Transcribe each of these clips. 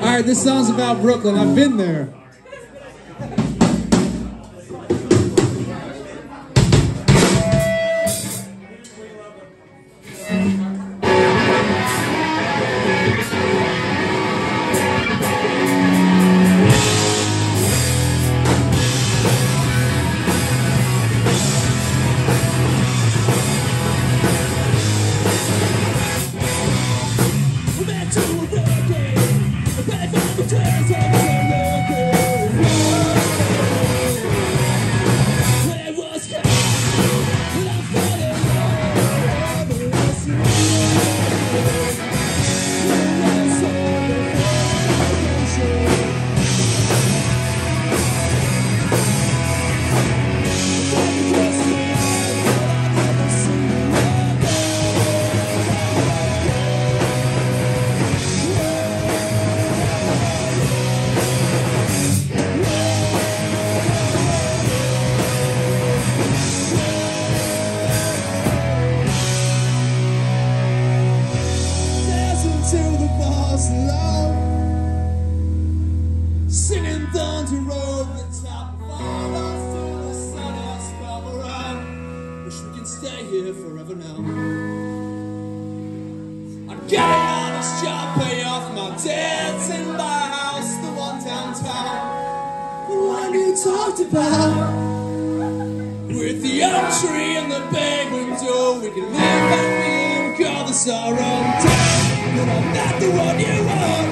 All right, this song's about Brooklyn. I've been there. Of us to the. Wish we stay here forever now. I'm getting on this job, pay off my debts, and buy a house, the one downtown, the one you talked about. With the oak tree and the bay window, we can live and call this our own town. But I'm not the one you want.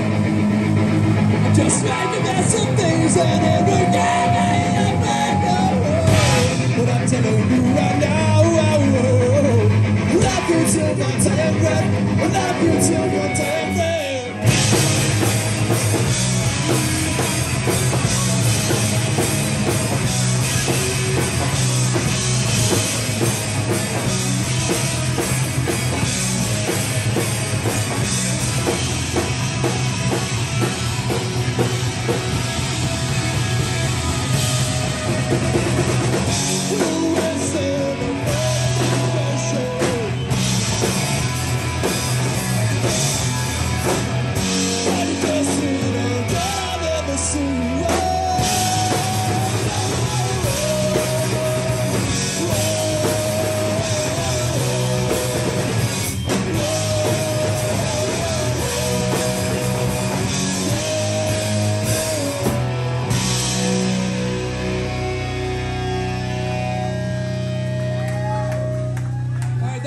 I'm just making best of things and it will get me a better But I'm telling you right now, oh, oh, love you till my dying breath. Love you till your All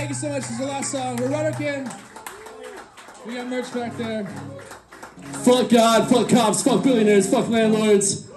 thank you so much. This is the last song. We're Rutterkin. We got merch back there. Fuck God, fuck cops, fuck billionaires, fuck landlords.